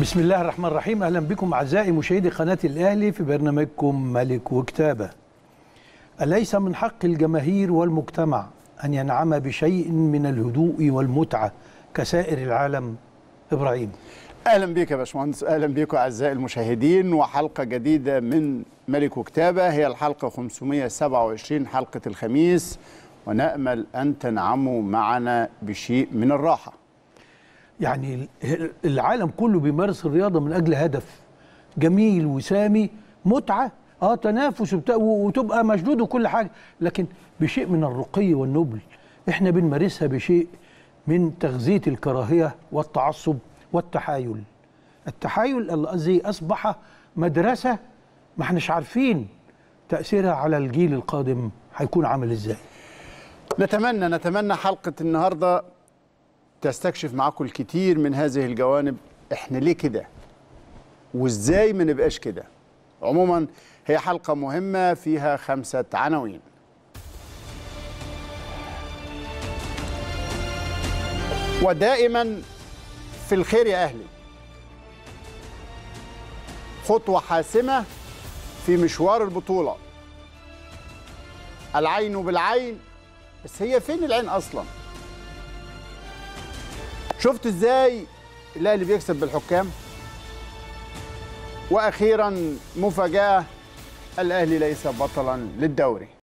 بسم الله الرحمن الرحيم أهلا بكم أعزائي مشاهدي قناة الأهلي في برنامجكم ملك وكتابه. أليس من حق الجماهير والمجتمع أن ينعم بشيء من الهدوء والمتعة كسائر العالم؟ إبراهيم. أهلا بك يا باشمهندس أهلا بكم أعزائي المشاهدين وحلقة جديدة من ملك وكتابه هي الحلقة 527 حلقة الخميس ونأمل أن تنعموا معنا بشيء من الراحة. يعني العالم كله بيمارس الرياضة من أجل هدف. جميل وسامي متعة آه تنافس وتبقى مشدود وكل حاجة. لكن بشيء من الرقي والنبل إحنا بنمارسها بشيء من تغذية الكراهية والتعصب والتحايل. التحايل الذي أصبح مدرسة ما إحناش عارفين تأثيرها على الجيل القادم هيكون عامل إزاي. نتمنى نتمنى حلقة النهارده تستكشف معاكم الكثير من هذه الجوانب. إحنا ليه كده؟ وإزاي ما نبقاش كده؟ عموما هي حلقة مهمة فيها خمسة عناوين. ودائما في الخير يا أهلي. خطوة حاسمة في مشوار البطولة. العين بالعين بس هي فين العين أصلا؟ شفت إزاي الاهلي بيكسب بالحكام؟ وأخيرا مفاجأة الأهلي ليس بطلا للدوري.